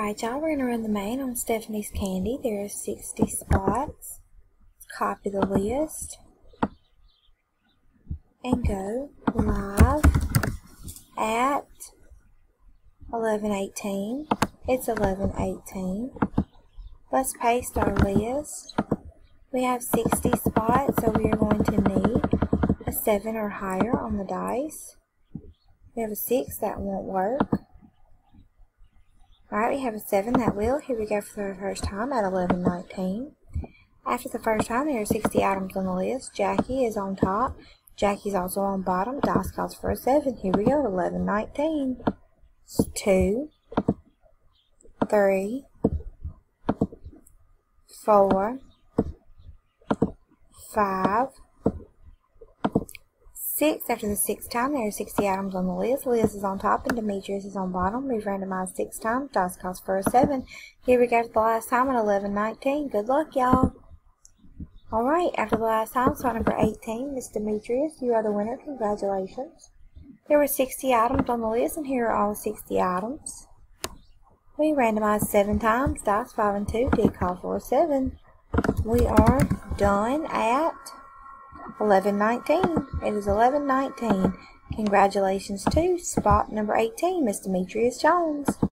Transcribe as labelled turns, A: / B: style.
A: Alright, y'all, we're going to run the main on Stephanie's Candy. There are 60 spots. Copy the list. And go live at 11.18. It's 11.18. Let's paste our list. We have 60 spots, so we are going to need a 7 or higher on the dice. We have a 6, that won't work. Alright, we have a 7 that will. Here we go for the first time at 11.19. After the first time, there are 60 items on the list. Jackie is on top. Jackie's also on bottom. Dice calls for a 7. Here we go, 11.19. 2, 3, 4, 5, 6. After the sixth time, there are 60 items on the list. Liz is on top and Demetrius is on bottom. We've randomized six times. Dice calls for a 7. Here we go to the last time at 11.19. Good luck, y'all. Alright, after the last time, spot number 18, Miss Demetrius, you are the winner. Congratulations. There were 60 items on the list, and here are all 60 items. We randomized 7 times. Dice 5 and 2 did call for a 7. We are done at 11.19. It is 11.19. Congratulations to spot number 18, Miss Demetrius Jones.